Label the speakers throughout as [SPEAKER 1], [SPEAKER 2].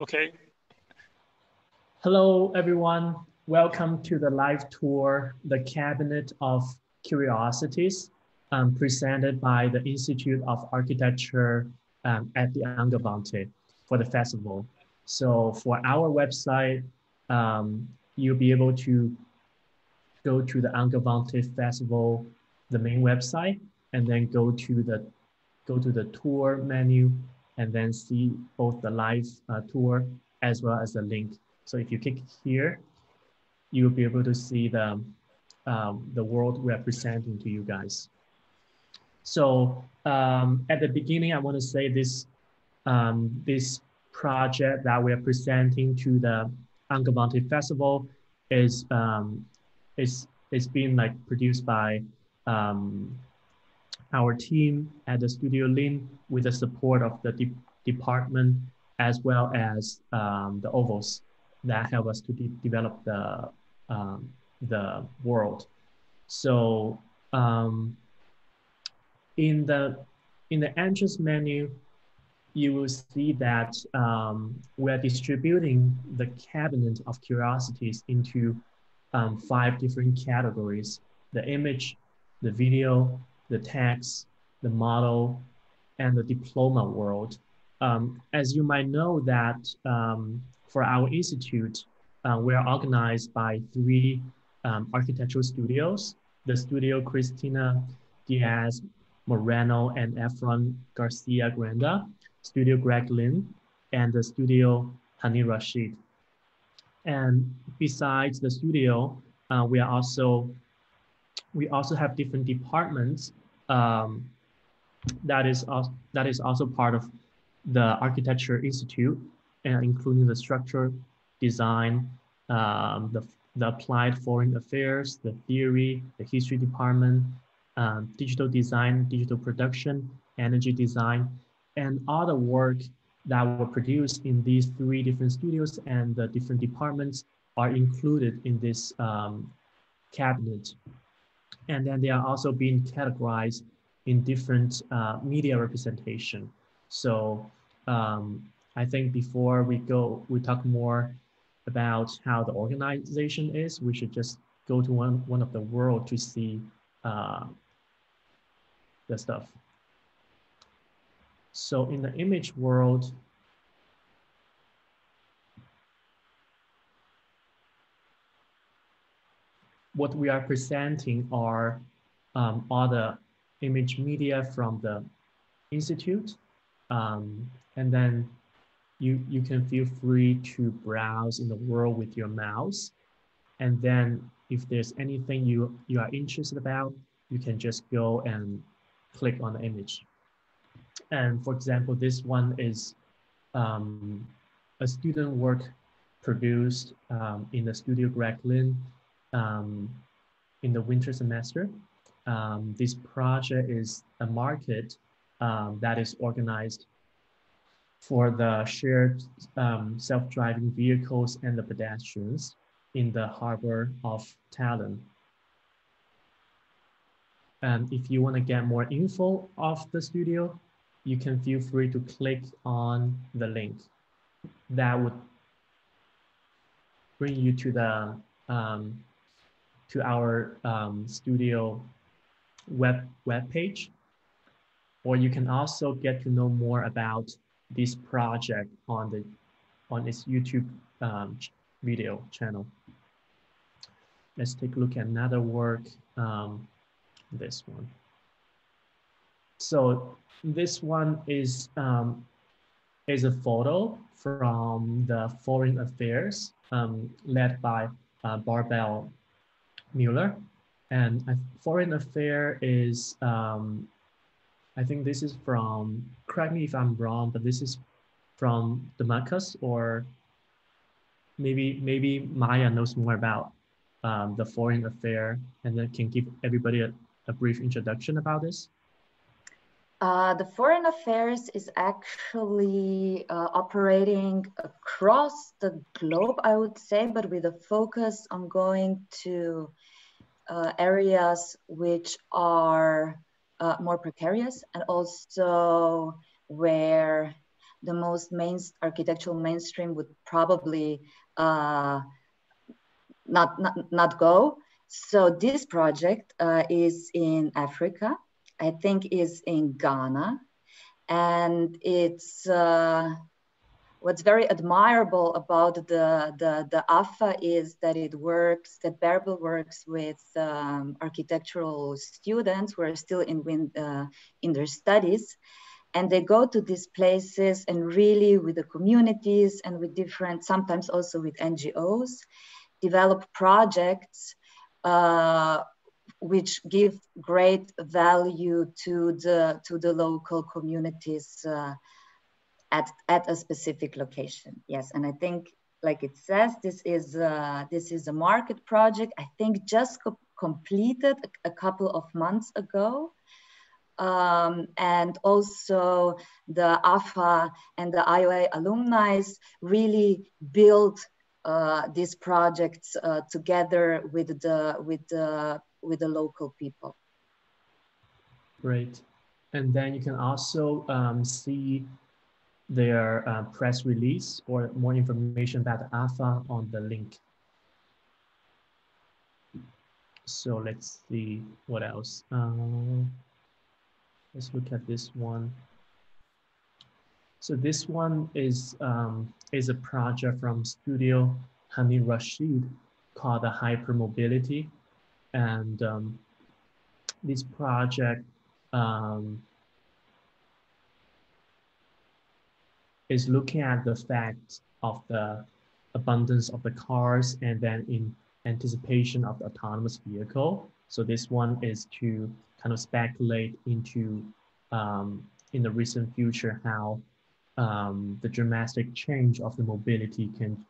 [SPEAKER 1] Okay.
[SPEAKER 2] Hello, everyone. Welcome to the live tour, The Cabinet of Curiosities, um, presented by the Institute of Architecture um, at the Angewandte for the festival. So for our website, um, you'll be able to go to the Angewandte Festival, the main website, and then go to the go to the tour menu and then see both the live uh, tour as well as the link. So if you click here, you'll be able to see the, um, the world representing to you guys. So um, at the beginning, I want to say this, um, this project that we are presenting to the Angewandte Festival is, um, is, is being like produced by um, our team at the Studio Lynn with the support of the de department as well as um, the Ovos that help us to de develop the, um, the world. So um, in, the, in the entrance menu, you will see that um, we're distributing the cabinet of curiosities into um, five different categories, the image, the video, the text, the model, and the diploma world. Um, as you might know that um, for our institute, uh, we are organized by three um, architectural studios, the studio Cristina Diaz Moreno and Efrén García Grinda, studio Greg Lynn, and the studio Hani Rashid. And besides the studio, uh, we are also we also have different departments um, that is also, that is also part of the Architecture Institute, and including the structure, design, um, the, the applied foreign affairs, the theory, the history department, um, digital design, digital production, energy design, and all the work that were produced in these three different studios and the different departments are included in this um, cabinet. And then they are also being categorized in different uh, media representation. So um, I think before we go, we talk more about how the organization is, we should just go to one, one of the world to see uh, the stuff. So in the image world, what we are presenting are um, all the image media from the institute. Um, and then you, you can feel free to browse in the world with your mouse. And then if there's anything you, you are interested about, you can just go and click on the image. And for example, this one is um, a student work produced um, in the Studio Greg Lynn um, in the winter semester. Um, this project is a market um, that is organized for the shared um, self-driving vehicles and the pedestrians in the harbor of Tallinn. And if you want to get more info of the studio, you can feel free to click on the link. That would bring you to the um, to our um, studio web, web page. Or you can also get to know more about this project on the on its YouTube um, video channel. Let's take a look at another work, um, this one. So this one is um, is a photo from the Foreign Affairs um, led by uh, Bärbel Mueller. And foreign affair is, um, I think this is from, correct me if I'm wrong, but this is from Damascus or maybe maybe Maya knows more about um, the foreign affair and then can give everybody a, a brief introduction about this.
[SPEAKER 3] Uh, the foreign affairs is actually uh, operating across the globe, I would say, but with a focus on going to uh, areas which are uh, more precarious and also where the most main architectural mainstream would probably uh, not, not, not go. So this project is in Africa, I think is in Ghana. And it's, uh, what's very admirable about the, the, the AFA is that it works, that Bärbel works with um, architectural students who are still in, uh, in their studies and they go to these places and really with the communities and with different sometimes also with ngos develop projects uh, which give great value to the to the local communities uh, at, at a specific location. Yes and i think like it says this is uh, this is a market project. I think just co completed a, a couple of months ago. Um, and also the AFA and the IOA alumni really built these projects uh, together with the with the with the local people.
[SPEAKER 2] Great, and then you can also um, see their uh, press release or more information about AFA on the link. So let's see what else. Um, Let's look at this one. So this one is, um, is a project from Studio Hani Rashid called the Hypermobility. And um, this project um, is looking at the fact of the abundance of the cars and then in anticipation of the autonomous vehicle. So this one is to kind of speculate into um, in the recent future how um, the dramatic change of the mobility can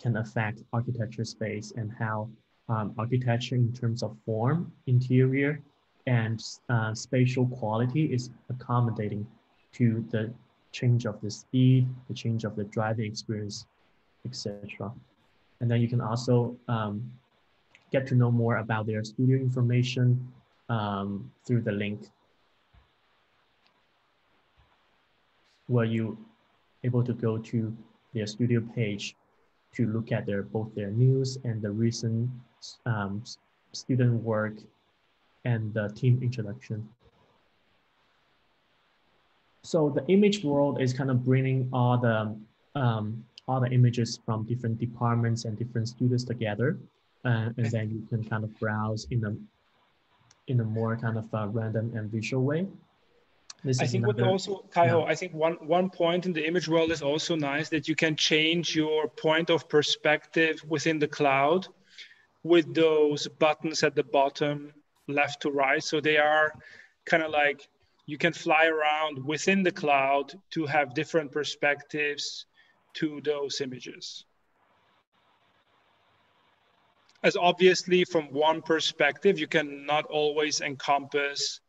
[SPEAKER 2] can affect architecture space and how um, architecture in terms of form, interior, and uh, spatial quality is accommodating to the change of the speed, the change of the driving experience, etc. And then you can also um, get to know more about their studio information um, through the link where you able to go to their studio page to look at their both their news and the recent um, student work and the team introduction. So the image world is kind of bringing all the um, all the images from different departments and different students together, uh, and then you can kind of browse in a in a more kind of uh, random and visual way.
[SPEAKER 1] This I think another, what also, Kaiho, yeah. I think one, one point in the image world is also nice that you can change your point of perspective within the cloud with those buttons at the bottom, left to right. So they are kind of like you can fly around within the cloud to have different perspectives to those images as obviously from one perspective, you can not always encompass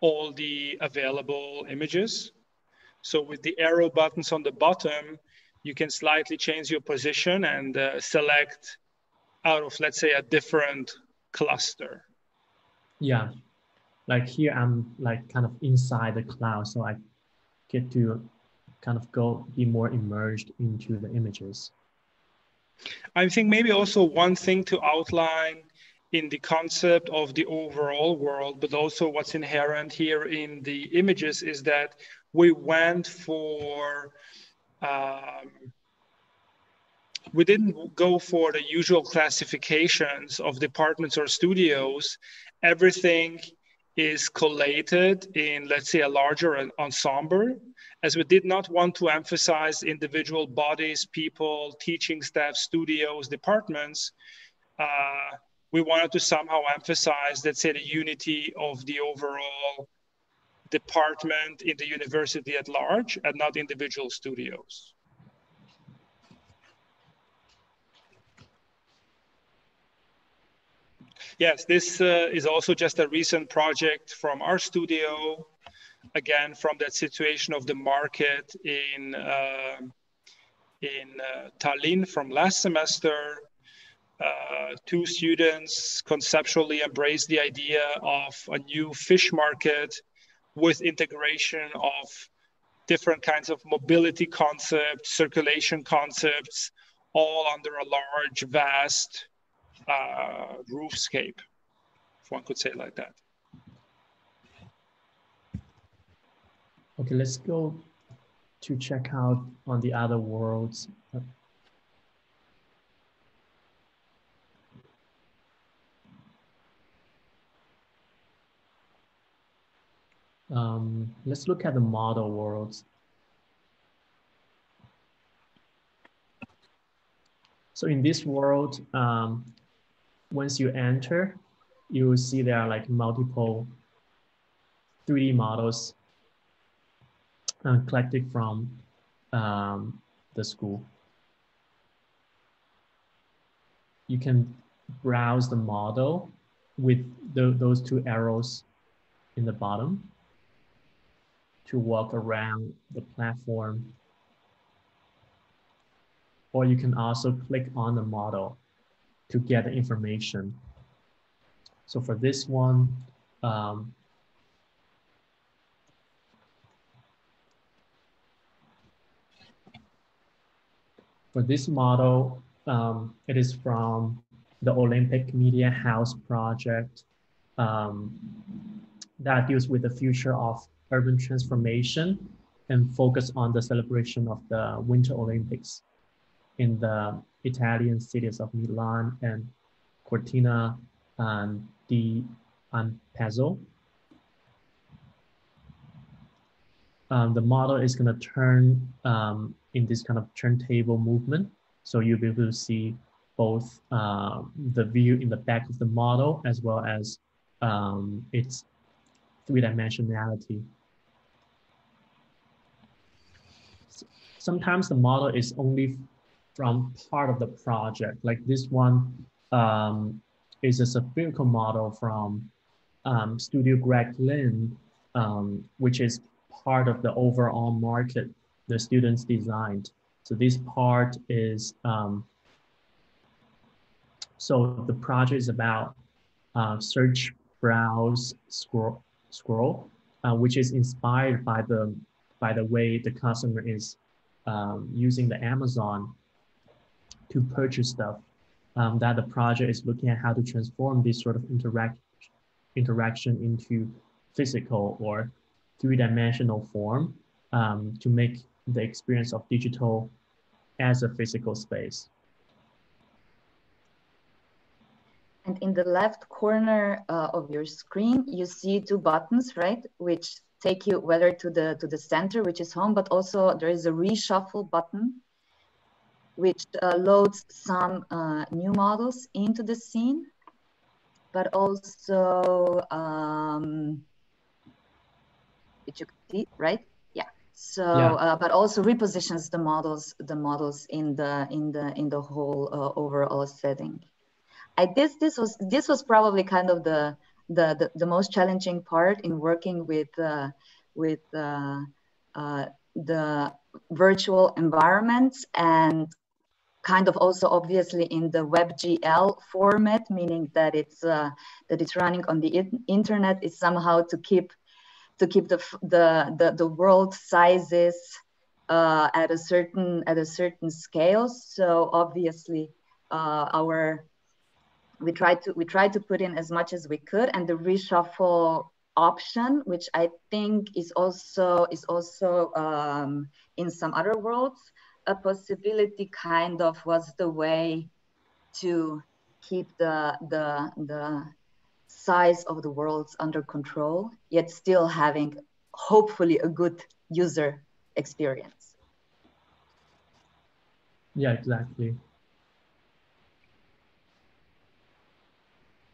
[SPEAKER 1] all the available images. So with the arrow buttons on the bottom, you can slightly change your position and uh, select out of, let's say, a different cluster.
[SPEAKER 2] Yeah, like here I'm like kind of inside the cloud, so I get to kind of go be more immersed into the images.
[SPEAKER 1] I think maybe also one thing to outline in the concept of the overall world, but also what's inherent here in the images is that we went for, um, we didn't go for the usual classifications of departments or studios. Everything is collated in, let's say, a larger ensemble as we did not want to emphasize individual bodies, people, teaching staff, studios, departments, uh, we wanted to somehow emphasize, let's say, the unity of the overall department in the university at large and not individual studios. Yes, this uh, is also just a recent project from our studio again from that situation of the market in uh, in uh, Tallinn from last semester. Uh, two students conceptually embraced the idea of a new fish market with integration of different kinds of mobility concepts, circulation concepts, all under a large, vast uh, roofscape, if one could say like that.
[SPEAKER 2] Okay, let's go to check out on the other worlds. Um, let's look at the model worlds. So in this world, um, once you enter, you will see there are like multiple 3D models uh, collected from um, the school. You can browse the model with the, those two arrows in the bottom to walk around the platform or you can also click on the model to get the information. So for this one, um, for this model, um, it is from the Olympic Media House project um, that deals with the future of urban transformation and focus on the celebration of the Winter Olympics in the Italian cities of Milan and Cortina and di Ampezzo. Um, the model is going to turn um, in this kind of turntable movement. So you'll be able to see both uh, the view in the back of the model as well as um, its three-dimensionality. Sometimes the model is only from part of the project. Like this one um, is a spherical model from um, Studio Greg Lynn, um, which is part of the overall market the students designed. So this part is, um, so the project is about uh, search, browse, scroll, scroll uh, which is inspired by the, by the way the customer is um, using the Amazon to purchase stuff um, that the project is looking at how to transform this sort of interact interaction into physical or three-dimensional form um, to make the experience of digital as a physical space.
[SPEAKER 3] And in the left corner uh, of your screen, you see two buttons, right? Which take you whether to the to the center, which is home, but also there is a reshuffle button which uh, loads some uh, new models into the scene, but also, um, which you see, right? Yeah. So, yeah. Uh, but also repositions the models, the models in the in the in the whole uh, overall setting. I this this was this was probably kind of the the the, the most challenging part in working with uh, with uh, the virtual environments and kind of also obviously in the WebGL format, meaning that it's uh, that it's running on the internet, is somehow to keep to keep the the the, the world sizes uh, at a certain at a certain scale. So obviously, uh, our we tried to we tried to put in as much as we could, and the reshuffle option, which I think is also is also um, in some other worlds a possibility kind of was the way to keep the the the size of the worlds under control yet still having hopefully a good user experience.
[SPEAKER 2] Yeah exactly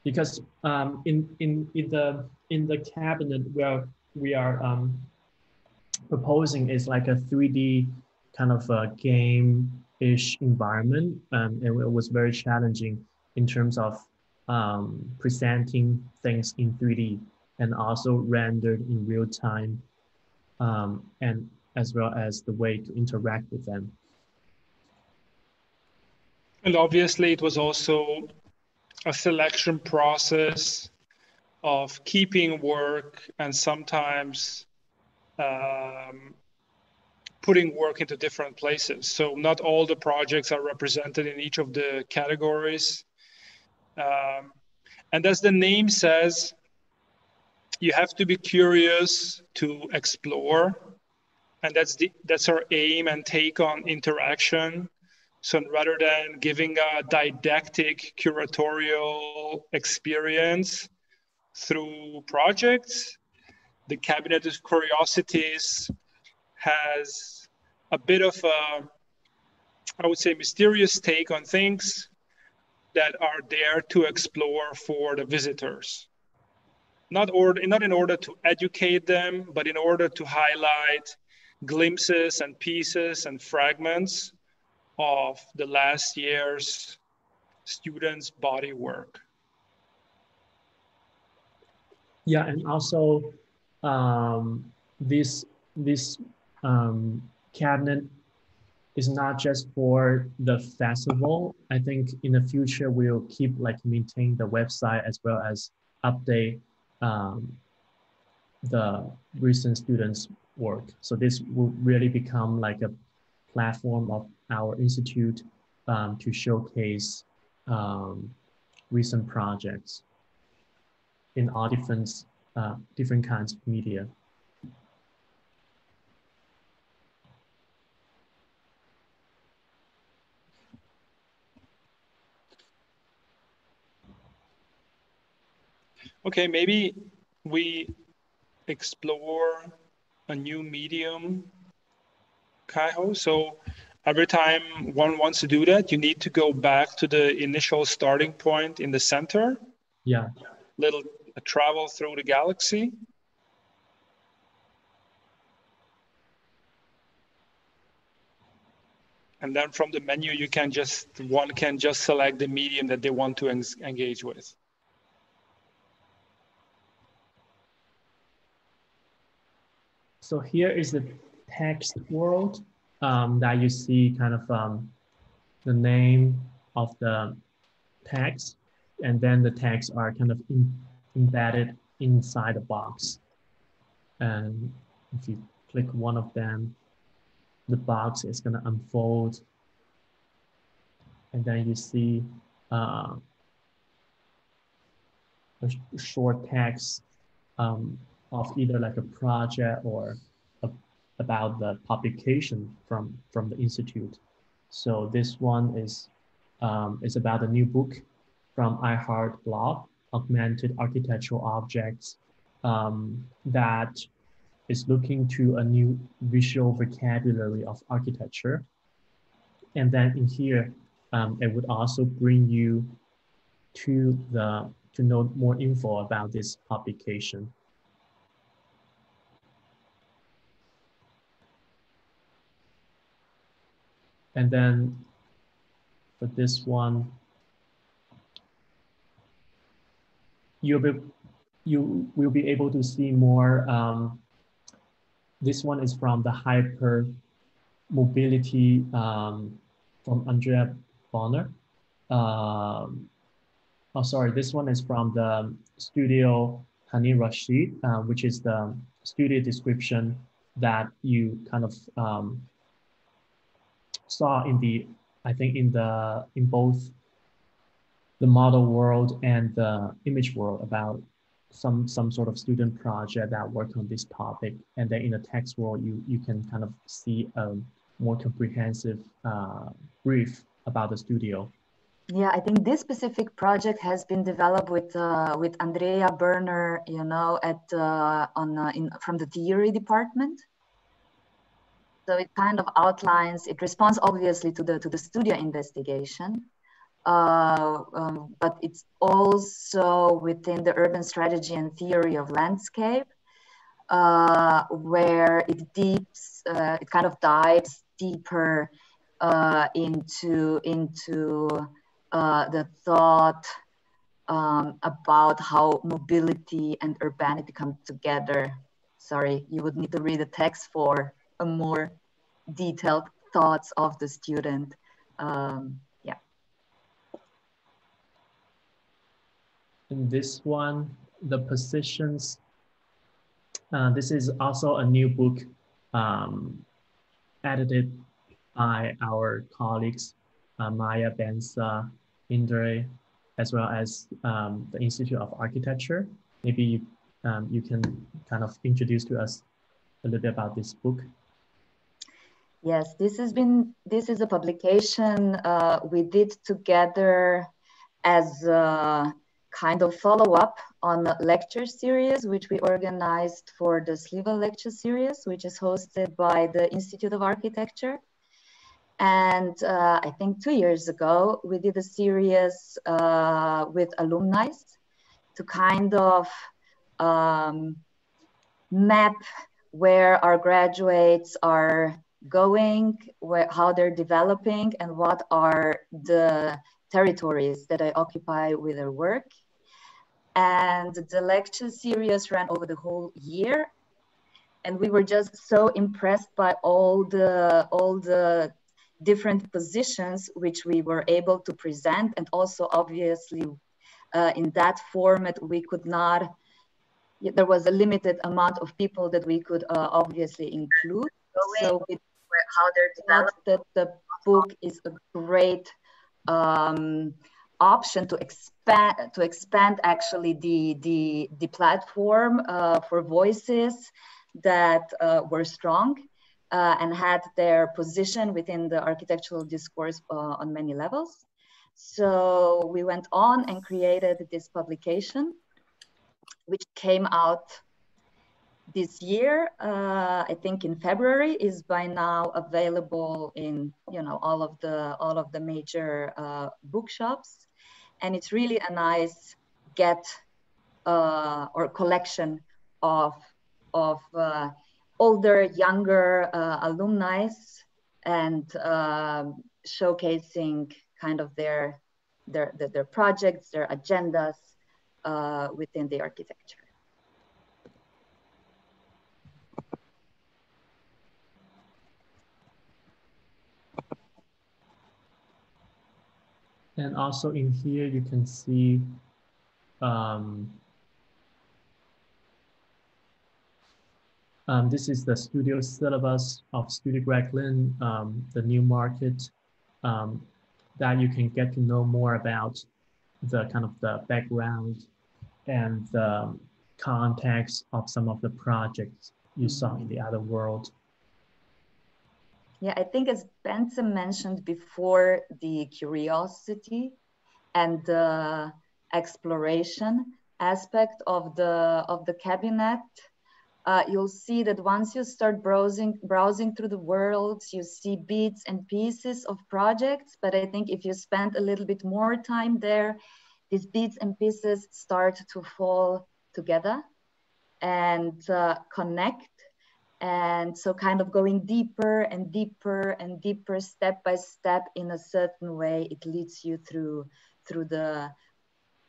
[SPEAKER 2] because um, in in in the in the cabinet where we are um, proposing is like a 3d kind of a game-ish environment, um, and it was very challenging in terms of um, presenting things in 3D and also rendered in real time, um, and as well as the way to interact with them.
[SPEAKER 1] And obviously, it was also a selection process of keeping work and sometimes um, putting work into different places. So not all the projects are represented in each of the categories. Um, and as the name says, you have to be curious to explore. And that's the that's our aim and take on interaction. So rather than giving a didactic curatorial experience through projects, the Cabinet of Curiosities has a bit of a, I would say, mysterious take on things that are there to explore for the visitors. Not, or, not in order to educate them, but in order to highlight glimpses and pieces and fragments of the last year's students' body work.
[SPEAKER 2] Yeah, and also um, this this um, cabinet is not just for the festival. I think in the future we'll keep like maintain the website as well as update um, the recent students' work. So this will really become like a platform of our institute um, to showcase um, recent projects in all different uh, different kinds of media.
[SPEAKER 1] Okay, maybe we explore a new medium, Kaiho. So every time one wants to do that, you need to go back to the initial starting point in the center.
[SPEAKER 2] Yeah.
[SPEAKER 1] Little travel through the galaxy. And then from the menu, you can just, one can just select the medium that they want to engage with.
[SPEAKER 2] So here is the text world um, that you see kind of um, the name of the text and then the text are kind of in, embedded inside the box. And if you click one of them, the box is gonna unfold. And then you see uh, a short text um, of either like a project or about the publication from, from the Institute. So this one is, um, is about a new book from iHeart blog, Augmented Architectural Objects, um, that is looking to a new visual vocabulary of architecture. And then in here, um, it would also bring you to the to know more info about this publication. And then for this one, you'll be, you will be able to see more. Um, this one is from the hyper mobility um, from Andrea Börner. Um, oh, sorry, this one is from the studio Hani Rashid, uh, which is the studio description that you kind of um, saw in the, I think in the, in both the model world and the image world about some some sort of student project that worked on this topic. And then in the text world you you can kind of see a more comprehensive uh, brief about the studio.
[SPEAKER 3] Yeah i think this specific project has been developed with uh, with Andrea Börner you know at uh, on uh, in from the theory department so it kind of outlines, it responds obviously to the, to the studio investigation, uh, um, but it's also within the urban strategy and theory of landscape, uh, where it deeps, uh, it kind of dives deeper uh, into, into uh, the thought um, about how mobility and urbanity come together. Sorry, you would need to read the text for a more detailed thoughts of the student. Um, yeah.
[SPEAKER 2] In this one, the positions, uh, this is also a new book um, edited by our colleagues, uh, Maya Benza, Indre, as well as um, the Institute of Architecture. Maybe you, um, you can kind of introduce to us a little bit about this book.
[SPEAKER 3] Yes, this has been, this is a publication uh, we did together as a kind of follow-up on a lecture series, which we organized for the Sliva lecture series, which is hosted by the Institute of Architecture. And uh, I think two years ago, we did a series uh, with alumni to kind of um, map where our graduates are going, where, how they're developing, and what are the territories that I occupy with their work. And the lecture series ran over the whole year. And we were just so impressed by all the all the different positions which we were able to present and also obviously uh, in that format we could not there was a limited amount of people that we could uh, obviously include so how they're developed that the book is a great um, option to expand to expand actually the the the platform uh, for voices that uh, were strong uh, and had their position within the architectural discourse uh, on many levels. So we went on and created this publication, which came out this year. Uh, I think in February is by now available in you know all of the all of the major uh, bookshops, and it's really a nice get uh, or collection of of uh, older, younger uh, alumni and um, showcasing kind of their, their, their, their projects, their agendas uh, within the architecture.
[SPEAKER 2] And also in here, you can see um, Um, this is the studio syllabus of Studio Greg um, the new market um, that you can get to know more about the kind of the background and the context of some of the projects you saw in the other world.
[SPEAKER 3] Yeah, I think as Benson mentioned before, the curiosity and the exploration aspect of the of the cabinet uh, you'll see that once you start browsing browsing through the world, you see bits and pieces of projects. But I think if you spend a little bit more time there, these bits and pieces start to fall together and uh, connect. And so kind of going deeper and deeper and deeper step by step in a certain way, it leads you through through the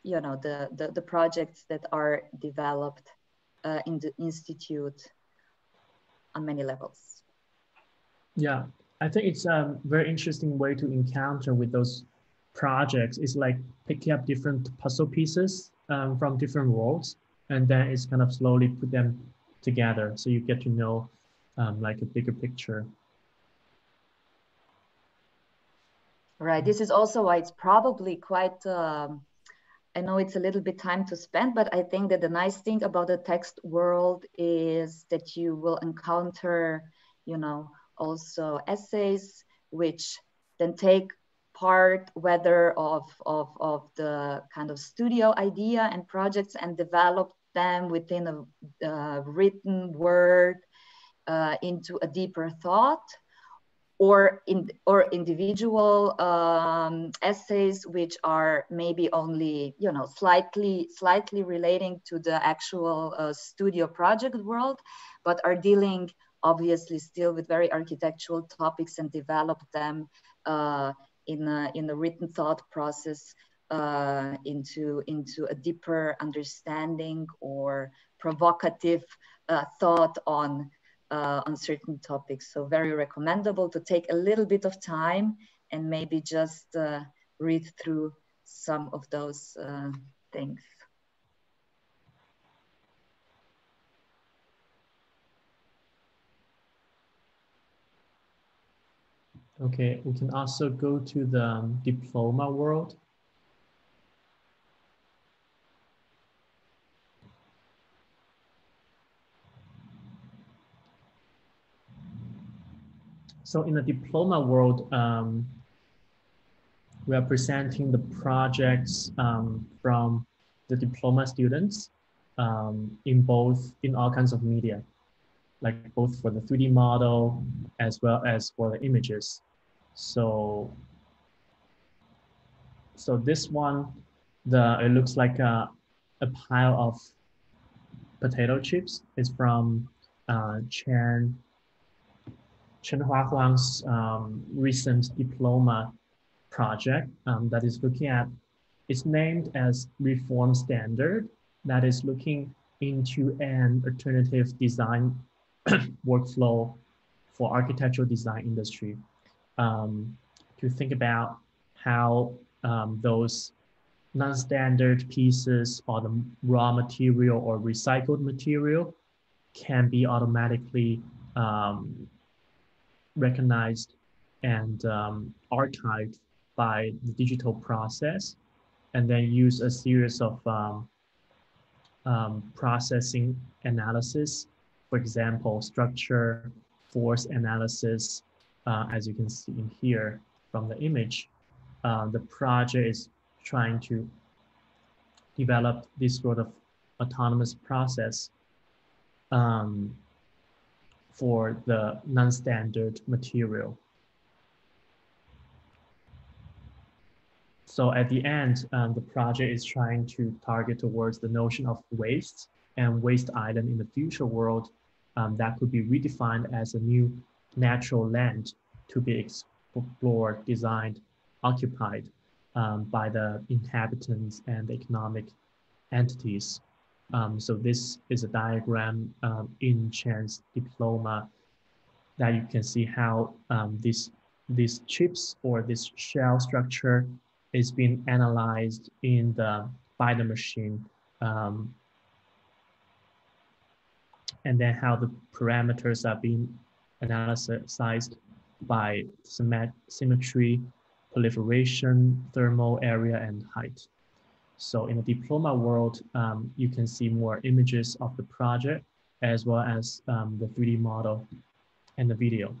[SPEAKER 3] you know the, the, the projects that are developed uh, in the institute on many levels.
[SPEAKER 2] Yeah, I think it's a very interesting way to encounter with those projects. It's like picking up different puzzle pieces um, from different worlds, and then it's kind of slowly put them together, so you get to know um, like a bigger picture.
[SPEAKER 3] Right. This is also why it's probably quite um, I know it's a little bit time to spend, but I think that the nice thing about the text world is that you will encounter, you know, also essays which then take part whether of, of, of the kind of studio idea and projects and develop them within a, a written word uh, into a deeper thought or in or individual um, essays which are maybe only you know slightly slightly relating to the actual uh, studio project world but are dealing obviously still with very architectural topics and develop them uh, in a, in a written thought process uh, into into a deeper understanding or provocative uh, thought on uh, on certain topics. So very recommendable to take a little bit of time and maybe just uh, read through some of those uh, things.
[SPEAKER 2] Okay, we can also go to the um, diploma world. So in the diploma world, um, we are presenting the projects um, from the diploma students um, in both, in all kinds of media, like both for the 3D model as well as for the images. So, so this one, the it looks like a, a pile of potato chips. It's from uh, Chen Chen Hua Huang's um, recent diploma project um, that is looking at, it's named as Reform Standard, that is looking into an alternative design workflow for architectural design industry. Um, to think about how um, those non-standard pieces or the raw material or recycled material can be automatically um, recognized and um, archived by the digital process and then use a series of um, um, processing analysis, for example, structure, force analysis, uh, as you can see in here from the image. Uh, the project is trying to develop this sort of autonomous process um, for the non-standard material. So at the end, um, the project is trying to target towards the notion of waste and waste island in the future world um, that could be redefined as a new natural land to be explored, designed, occupied um, by the inhabitants and the economic entities. Um, so this is a diagram um, in Chen's diploma that you can see how um, this, these chips or this shell structure is being analyzed in the by the machine um, and then how the parameters are being analyzed by symmetry, proliferation, thermal area, and height. So in the diploma world, um, you can see more images of the project as well as um, the 3D model and the video.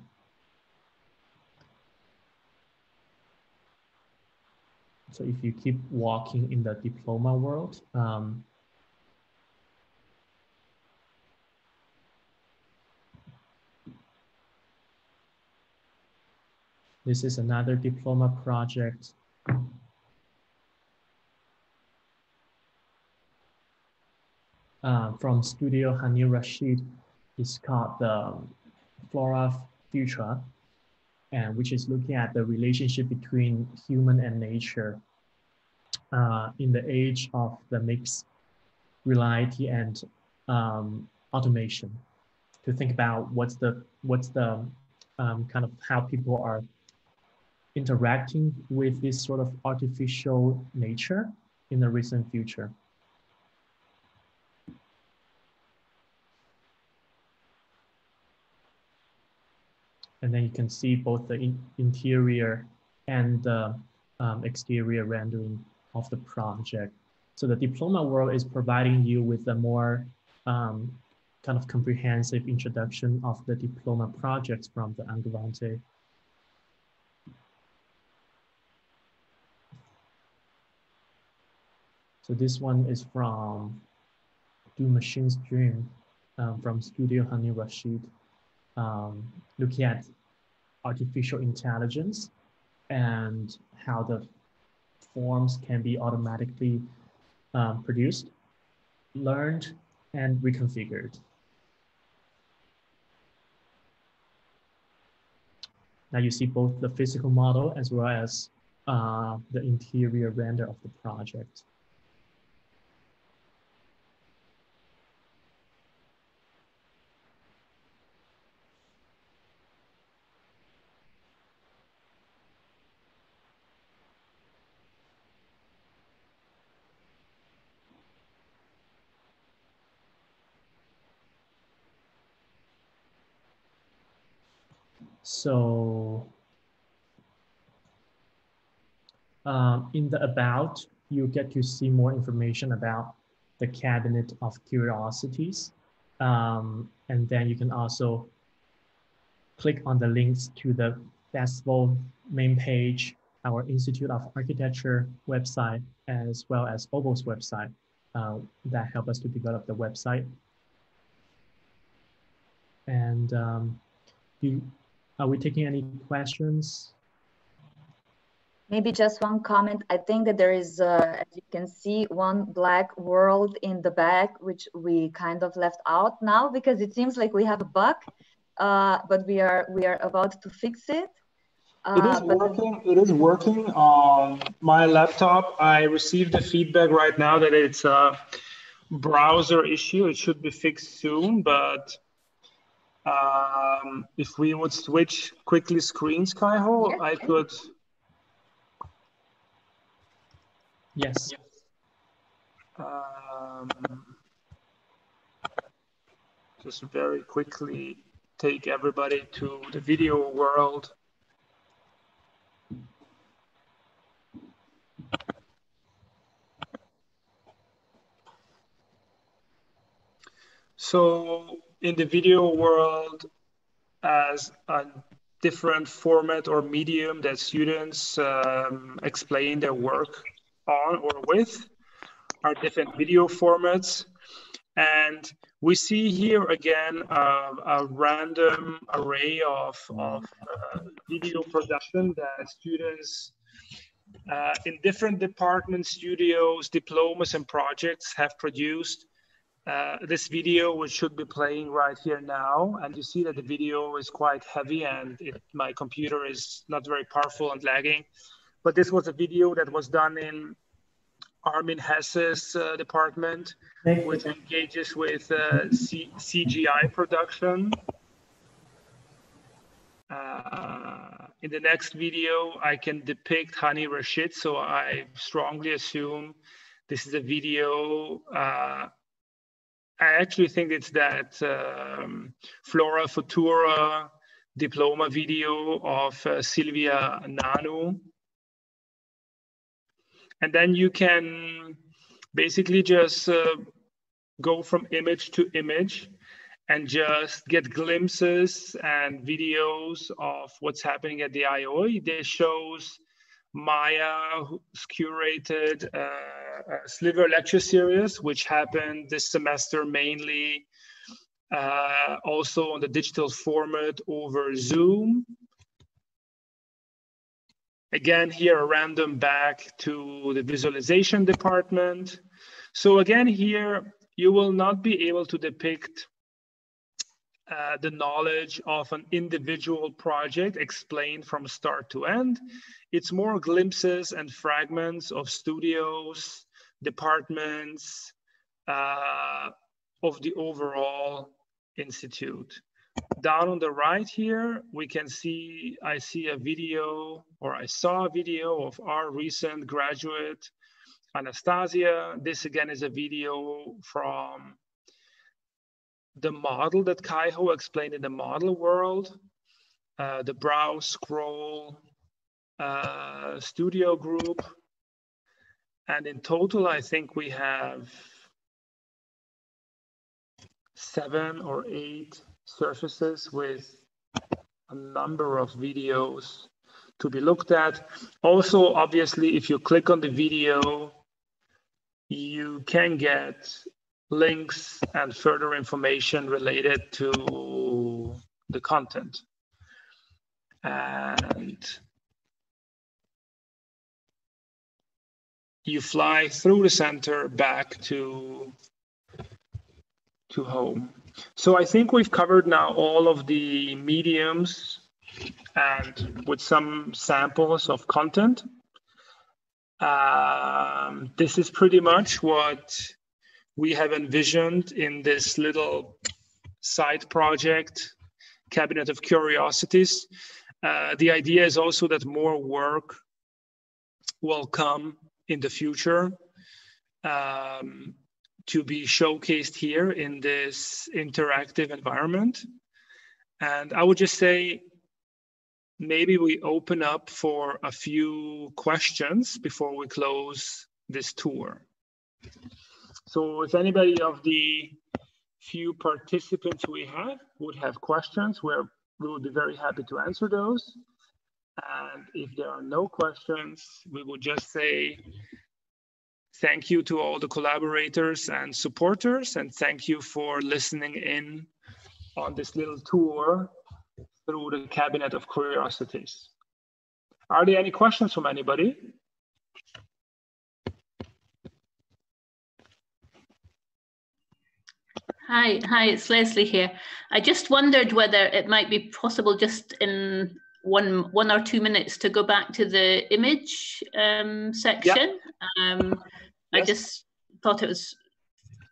[SPEAKER 2] So if you keep walking in the diploma world, um, this is another diploma project uh, from Studio Hani Rashid. It's called the Flora Futura, and which is looking at the relationship between human and nature uh, in the age of the mixed reality and um, automation. To think about what's the what's the um, kind of how people are interacting with this sort of artificial nature in the recent future. And then you can see both the in interior and the um, exterior rendering of the project. So the diploma world is providing you with a more um, kind of comprehensive introduction of the diploma projects from the Angewandte. So this one is from Do Machines Dream um, from Studio Hani Rashid um, looking at artificial intelligence and how the forms can be automatically um, produced, learned, and reconfigured. Now you see both the physical model as well as uh, the interior render of the project. So um, in the about, you get to see more information about the Cabinet of Curiosities. Um, and then you can also click on the links to the festival main page, our Institute of Architecture website, as well as Ovos website uh, that help us to develop the website. And um, do, are we taking any questions?
[SPEAKER 3] Maybe just one comment. I think that there is, uh, as you can see, one black world in the back, which we kind of left out now because it seems like we have a bug, uh, but we are we are about to fix it.
[SPEAKER 1] Uh, it is working. It is working on my laptop. I received the feedback right now that it's a browser issue. It should be fixed soon, but um, if we would switch quickly screens, Kaiho, yes. I could
[SPEAKER 2] Yes.
[SPEAKER 1] Um, just very quickly take everybody to the video world. So in the video world, as a different format or medium that students um, explain their work on or with are different video formats. And we see here again uh, a random array of, of uh, video production that students uh, in different departments, studios, diplomas, and projects have produced. Uh, this video, which should be playing right here now, and you see that the video is quite heavy and it, my computer is not very powerful and lagging. But this was a video that was done in Armin Hesse's uh, department, which engages with uh, C CGI production. Uh, in the next video, I can depict Hani Rashid, so I strongly assume this is a video. I actually think it's that um, Flora Futura diploma video of uh, Silvia Nanu and then you can basically just uh, go from image to image and just get glimpses and videos of what's happening at the IoA. This shows Maja's curated uh, Sliver lecture series, which happened this semester mainly uh, also on the digital format over Zoom. Again, here a random back to the visualization department. So again, here you will not be able to depict uh, the knowledge of an individual project explained from start to end. It's more glimpses and fragments of studios, departments, uh, of the overall institute down on the right here, we can see, I see a video or I saw a video of our recent graduate, Anastasia. This again is a video from the model that Kaiho explained in the model world, uh, the browse scroll uh, studio group. And in total, I think we have seven or eight surfaces with a number of videos to be looked at. Also, obviously, if you click on the video, you can get links and further information related to the content. And you fly through the center back to, to home. So I think we've covered now all of the mediums and with some samples of content. Um, this is pretty much what we have envisioned in this little side project, Cabinet of Curiosities. Uh, the idea is also that more work will come in the future. Um, to be showcased here in this interactive environment. And I would just say maybe we open up for a few questions before we close this tour. So if anybody of the few participants we have would have questions, we're, we would be very happy to answer those. And if there are no questions, we will just say thank you to all the collaborators and supporters, and thank you for listening in on this little tour through the Cabinet of Curiosities. Are there any questions from anybody?
[SPEAKER 4] Hi, hi, it's Leslie here. I just wondered whether it might be possible just in one one or two minutes to go back to the image um, section. Um, yes. I just thought it was,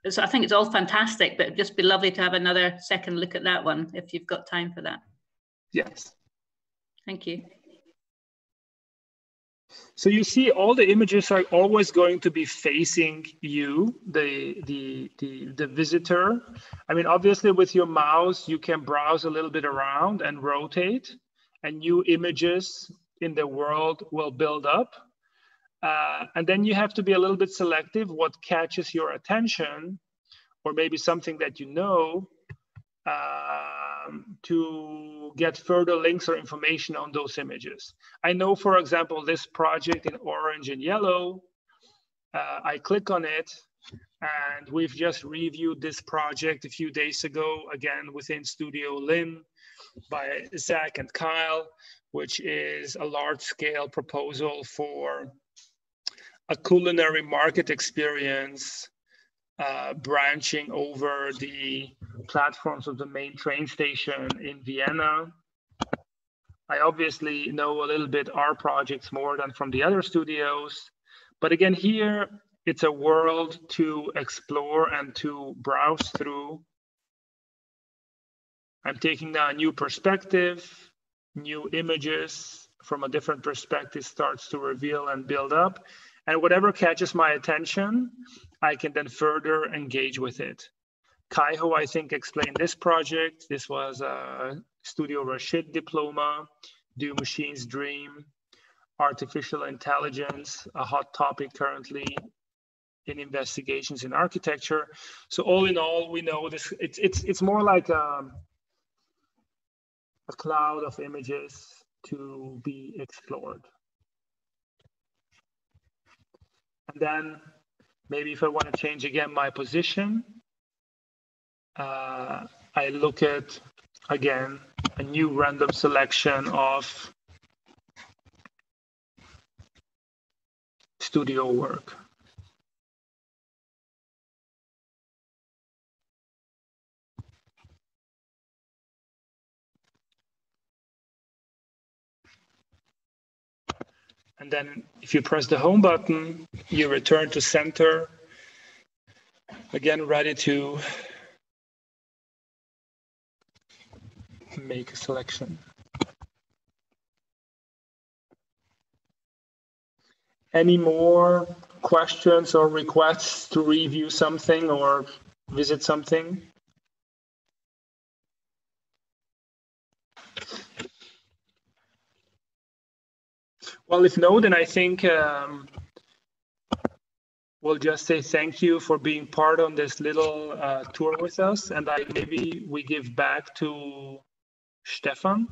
[SPEAKER 4] so I think it's all fantastic, but it'd just be lovely to have another second look at that one if you've got time for that.
[SPEAKER 1] Yes.
[SPEAKER 4] Thank you.
[SPEAKER 1] So you see all the images are always going to be facing you, the, the, the, the visitor. I mean, obviously with your mouse, you can browse a little bit around and rotate and new images in the world will build up. Uh, and then you have to be a little bit selective what catches your attention or maybe something that you know um, to get further links or information on those images. I know, for example, this project in orange and yellow, uh, I click on it and we've just reviewed this project a few days ago, again, within Studio Lynn by Zach and Kyle, which is a large scale proposal for a culinary market experience uh, branching over the platforms of the main train station in Vienna. I obviously know a little bit our projects more than from the other studios, but again, here it's a world to explore and to browse through. I'm taking now a new perspective, new images from a different perspective starts to reveal and build up. And whatever catches my attention, I can then further engage with it. Kaiho, I think, explained this project. This was a Studio Rashid diploma, Do Machines Dream, artificial intelligence, a hot topic currently in investigations in architecture. So all in all, we know this. It's it's it's more like a, um, a cloud of images to be explored. And then maybe if I want to change again my position, uh, I look at, again, a new random selection of studio work. And then if you press the home button, you return to center. Again, ready to make a selection. Any more questions or requests to review something or visit something? Well, if no, then I think um, we'll just say thank you for being part on this little uh, tour with us. And I maybe we give back to Stefan.